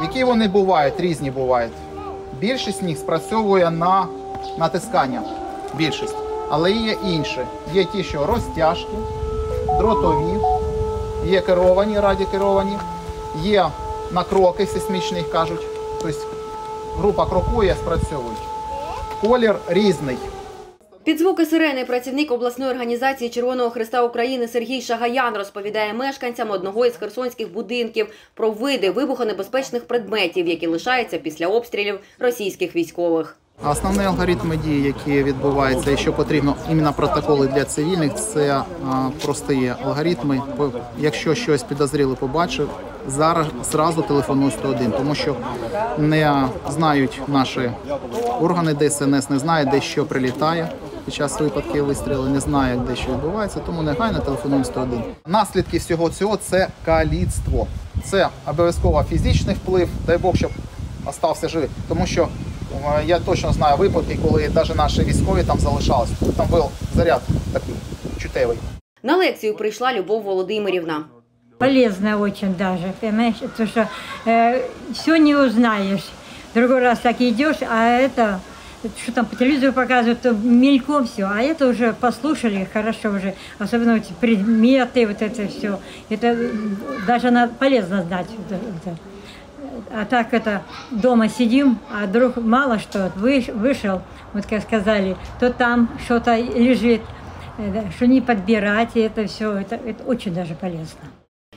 Які вони бувають, різні бувають. Більшість з них спрацьовує на натискання. Більшість. Але є інші. Є ті, що розтяжки, дротові, є керовані, радіокеровані, є накроки сейсмічні, їх кажуть. Тобто група крокує, спрацьовують. Колір різний. Під звуки сирени працівник обласної організації Червоного Христа України Сергій Шагаян розповідає мешканцям одного із херсонських будинків про види вибухонебезпечних предметів, які лишаються після обстрілів російських військових. Основні алгоритми дії, які відбуваються, і що потрібно іменно протоколи для цивільних, це є алгоритми. Якщо щось підозріле побачив, зараз зразу телефонуй 101, тому що не знають наші органи ДСНС, не знають, де що прилітає під час випадків вистрілу, не знають, де що відбувається, тому негайно телефонуємо 101. Наслідки всього цього це каліцтво. Це обов'язково фізичний вплив, дай Бог, щоб остався живий. Тому що е, я точно знаю випадки, коли навіть наші військові там залишались. Там був заряд такий чутевий. На лекцію прийшла Любов Володимирівна. Полезно очень даже, понимаешь, потому что все не узнаешь. Другой раз так идешь, а это, что там по телевизору показывают, то мельком все, а это уже послушали хорошо уже, особенно вот эти предметы, вот это все. Это м, даже на, полезно знать. это- это. А так это дома сидим, а вдруг мало что выш- вышел, вот как сказали, то там что-то лежит, э, да, что не подбирать, и это все, это, это очень даже полезно.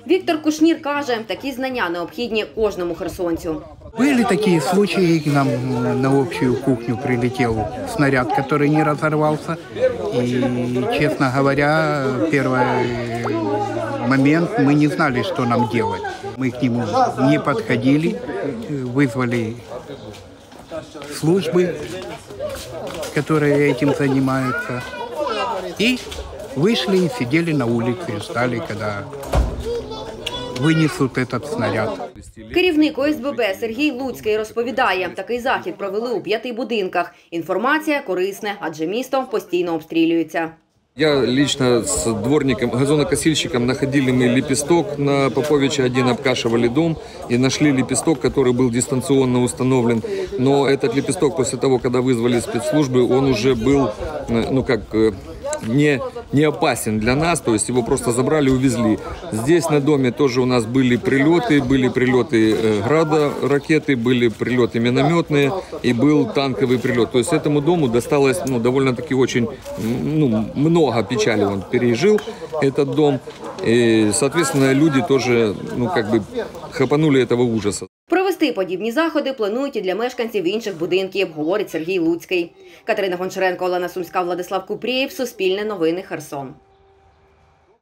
Віктор Кушнір каже, такі знання необхідні кожному херсонцю. Были такие случаи, к нам на общую кухню прилетел снаряд, который не разорвался. И, честно говоря, первый момент мы не знали, что нам делать. Мы к нему не подходили, вызвали службы, которые этим занимаются. И вышли и сидели на улице, ждали, когда вынесут этот снаряд. Керівник ОСББ Сергій Луцький розповідає, такий захід провели у п'яти будинках. Інформація корисне, адже місто постійно обстрілюється. Я лично с дворником, газонокосильщиком находили мы лепесток на Поповича один, обкашивали дом и нашли лепесток, который был дистанционно установлен. Но этот лепесток после того, когда вызвали спецслужбы, он уже был, э, ну как, э, не, не опасен для нас, то есть его просто забрали увезли. Здесь на доме тоже у нас были прилеты, были прилеты э, града, ракеты, были прилеты минометные и был танковый прилет. То есть этому дому досталось ну, довольно-таки очень ну, много печали он пережил, этот дом. И, соответственно, люди тоже ну, как бы хапанули этого ужаса. Провести подібні заходи планують і для мешканців інших будинків, говорить Сергій Луцький. Катерина Гончаренко, Олена Сумська, Владислав Купрієв, Суспільне новини, Херсон.